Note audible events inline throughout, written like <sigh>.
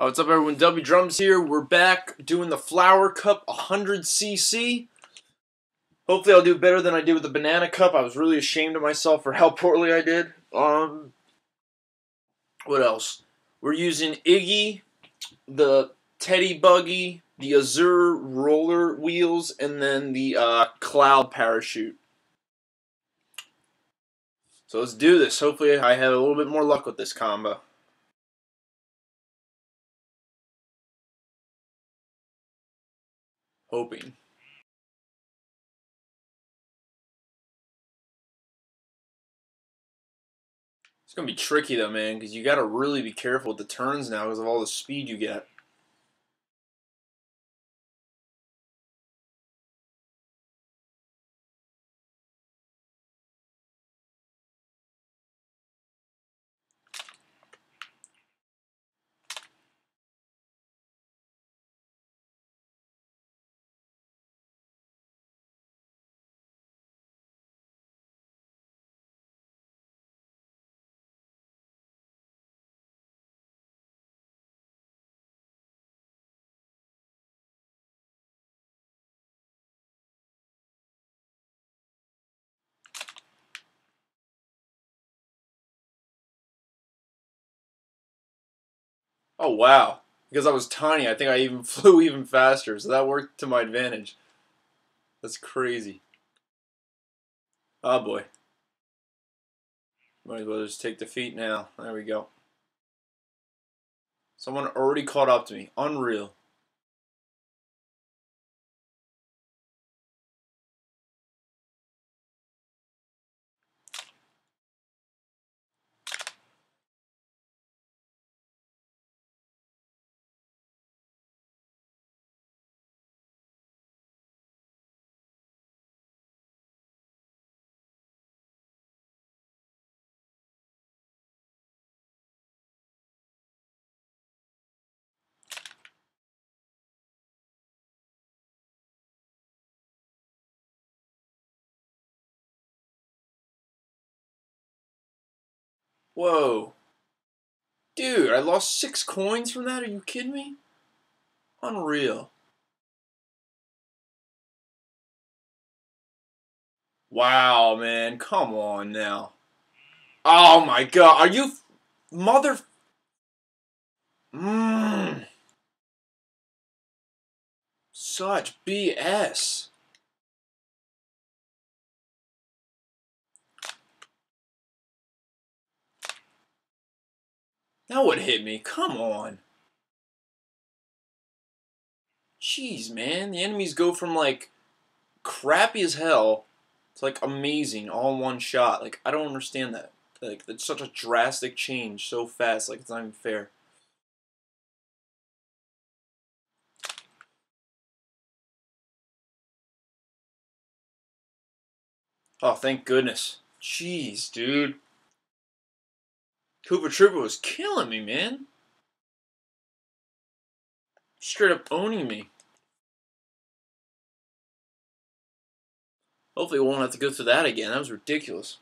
Oh, what's up, everyone? W Drums here. We're back doing the Flower Cup 100cc. Hopefully, I'll do better than I did with the Banana Cup. I was really ashamed of myself for how <laughs> poorly I did. Um, what else? We're using Iggy, the Teddy Buggy, the Azure roller wheels, and then the uh, Cloud parachute. So let's do this. Hopefully, I have a little bit more luck with this combo. Hoping. It's going to be tricky though, man, because you got to really be careful with the turns now because of all the speed you get. Oh wow. Because I was tiny, I think I even <laughs> flew even faster, so that worked to my advantage. That's crazy. Oh boy. Might as well just take the feet now. There we go. Someone already caught up to me. Unreal. Whoa. Dude, I lost six coins from that? Are you kidding me? Unreal. Wow, man. Come on now. Oh my god. Are you mother Mmm. Such BS. That would hit me. Come on. Jeez, man. The enemies go from, like, crappy as hell to, like, amazing all in one shot. Like, I don't understand that. Like, it's such a drastic change so fast. Like, it's not even fair. Oh, thank goodness. Jeez, dude. Koopa Troopa was killing me, man. Straight up owning me. Hopefully we won't have to go through that again. That was ridiculous.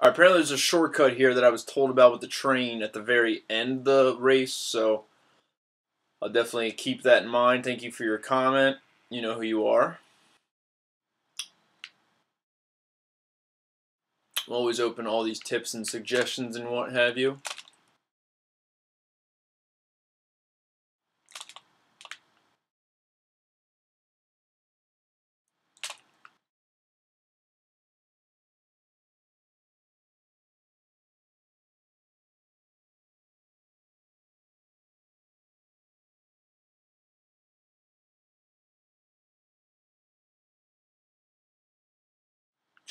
Apparently there's a shortcut here that I was told about with the train at the very end of the race, so I'll definitely keep that in mind. Thank you for your comment. You know who you are. I'm always open all these tips and suggestions and what have you.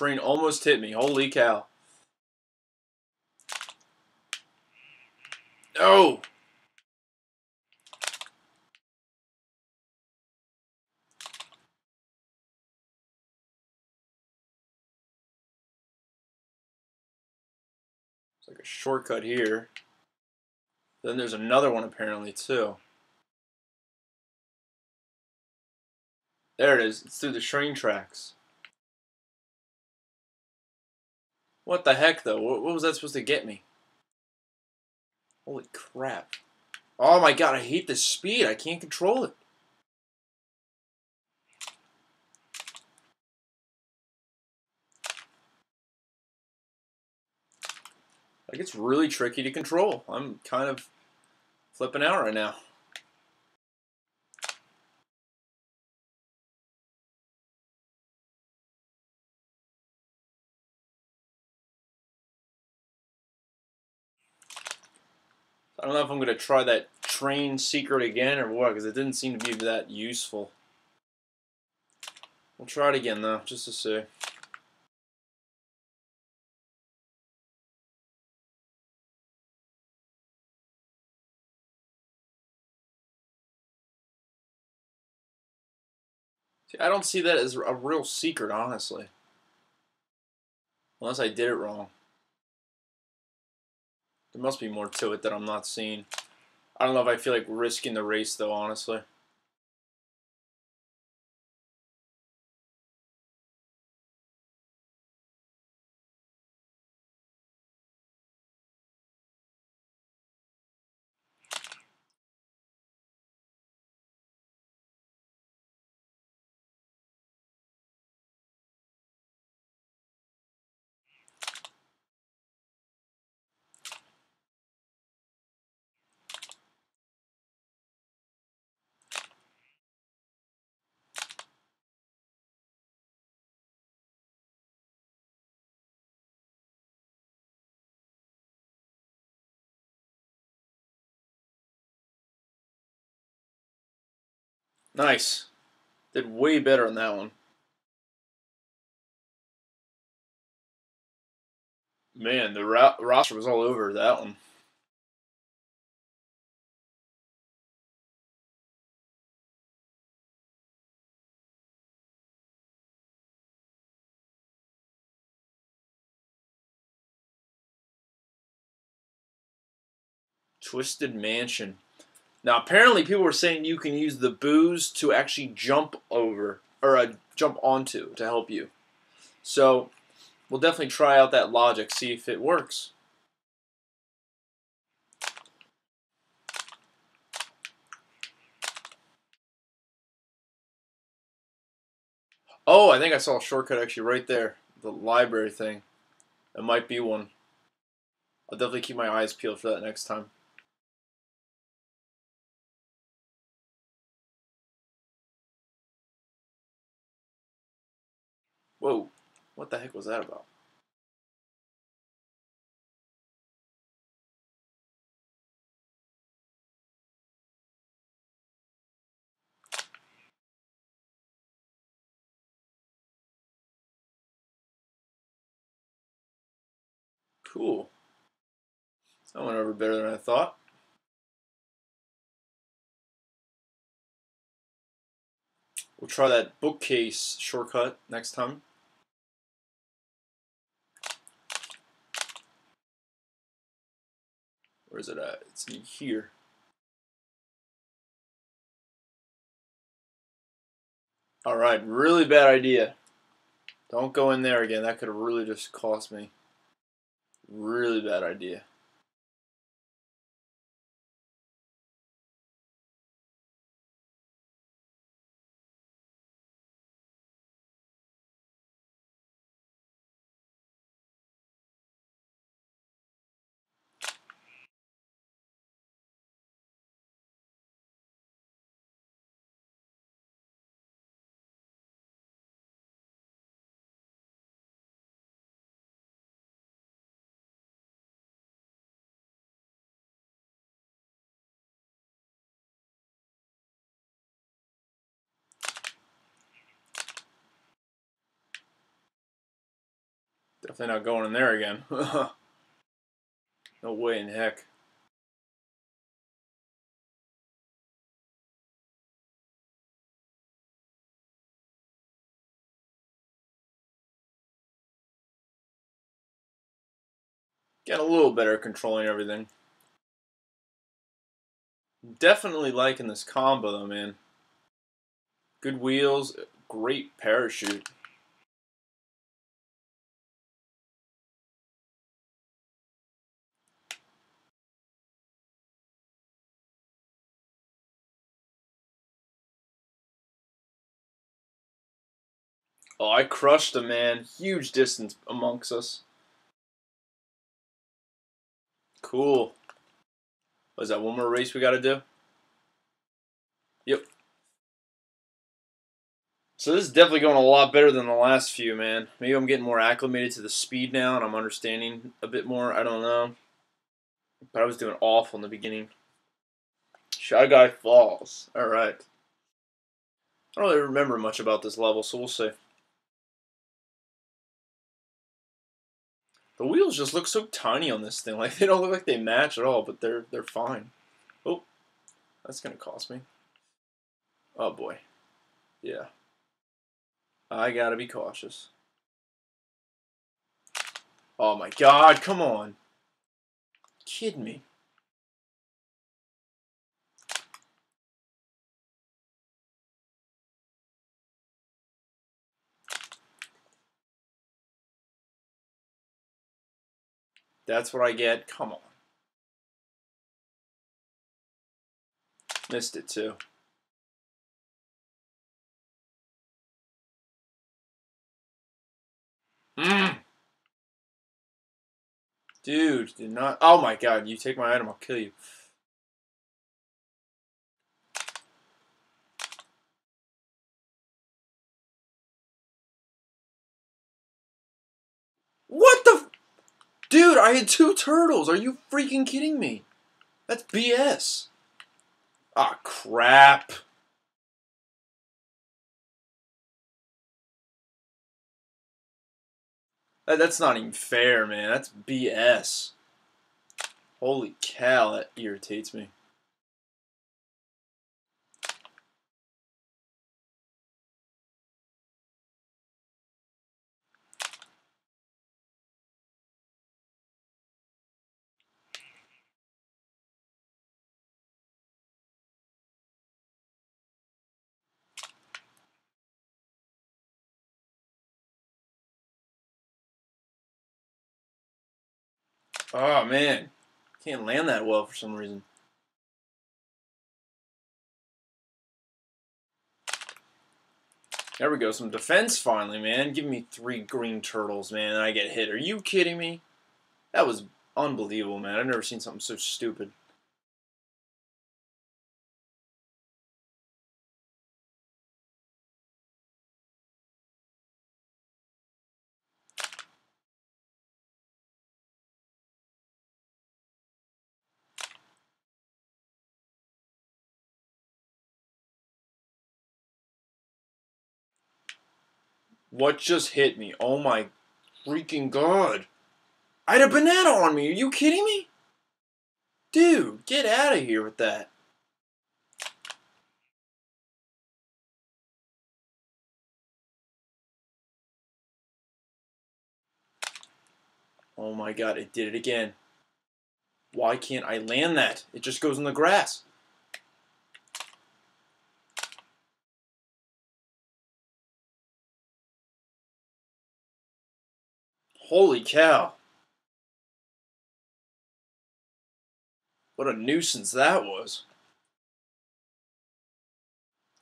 Train almost hit me. Holy cow. Oh! It's like a shortcut here. Then there's another one apparently too. There it is. It's through the train tracks. What the heck, though? What, was that supposed to get me? Holy crap. Oh my god, I hate this speed. I can't control it. Like, it's really tricky to control. I'm kind of flipping out right now. I don't know if I'm going to try that train secret again or what, because it didn't seem to be that useful. We'll try it again, though, just to see. See, I don't see that as a real secret, honestly. Unless I did it wrong. There must be more to it that I'm not seeing. I don't know if I feel like risking the race, though, honestly. Nice. Did way better on that one. Man, the roster was all over that one. Twisted Mansion. Now, apparently, people were saying you can use the Boos to actually jump over or uh, jump onto to help you. So, we'll definitely try out that logic, see if it works. Oh, I think I saw a shortcut actually right there. The library thing. It might be one. I'll definitely keep my eyes peeled for that next time. Whoa, what the heck was that about? Cool. That went over better than I thought. We'll try that bookcase shortcut next time. Where is it at? It's in here. Alright, really bad idea. Don't go in there again. That could have really just cost me. Really bad idea. Definitely not going in there again. <laughs> no way in heck. Get a little better controlling everything. Definitely liking this combo though, man. Good wheels, great parachute. Oh, I crushed him, man. Huge distance amongst us. Cool. Was that one more race we got to do? Yep. So this is definitely going a lot better than the last few, man. Maybe I'm getting more acclimated to the speed now and I'm understanding a bit more. I don't know. But I was doing awful in the beginning. Shy Guy Falls. Alright. I don't really remember much about this level, so we'll see. The wheels just look so tiny on this thing. <laughs> Like they don't look like they match at all, but they're they're fine. Oh, that's gonna cost me. Oh boy. Yeah. I gotta be cautious. Oh my god, come on. Kidding me. That's what I get. Come on. Missed it too. Mm. Dude, did not. Oh my god, you take my item, I'll kill you. What? Dude, I had two turtles. Are you freaking kidding me? That's BS. Ah, oh, crap. That's not even fair, man. That's BS. Holy cow, that irritates me. Oh man, can't land that well for some reason. There we go, some defense finally, man. Give me three green turtles, man, and I get hit. Are you kidding me? That was unbelievable, man. I've never seen something so stupid. What just hit me? Oh my freaking god. I had a banana on me. Are you kidding me? Dude, get out of here with that. Oh my god, it did it again. Why can't I land that? It just goes in the grass. Holy cow. What a nuisance that was.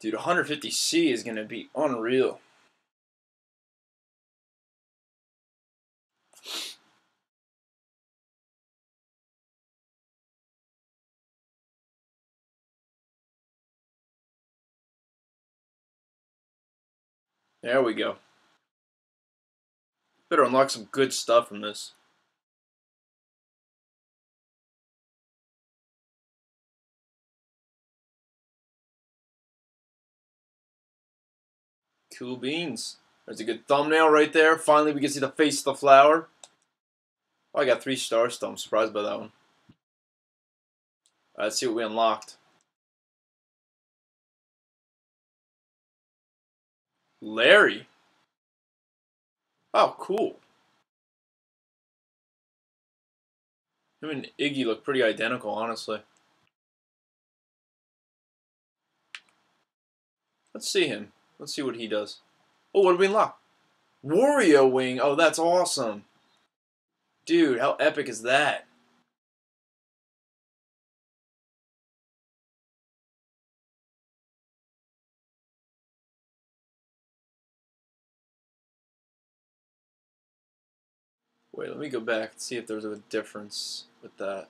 Dude, 150C is going to be unreal. There we go. Better unlock some good stuff from this. Cool beans. There's a good thumbnail right there. Finally, we can see the face of the flower. Oh, I got three stars still. I'm surprised by that one. Right, let's see what we unlocked. Larry. Oh, cool. Him and Iggy look pretty identical, honestly. Let's see him. Let's see what he does. Oh, what did we unlock? Wario Wing. Oh, that's awesome. Dude, how epic is that? Wait, let me go back and see if there's a difference with that.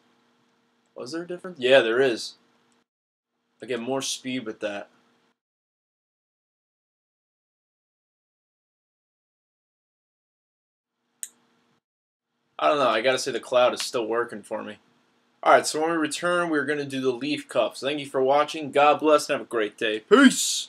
Was there a difference? Yeah, there is. I get more speed with that. I don't know. I gotta say the cloud is still working for me. Alright, so when we return, we're gonna do the leaf cups. Thank you for watching. God bless and have a great day. Peace!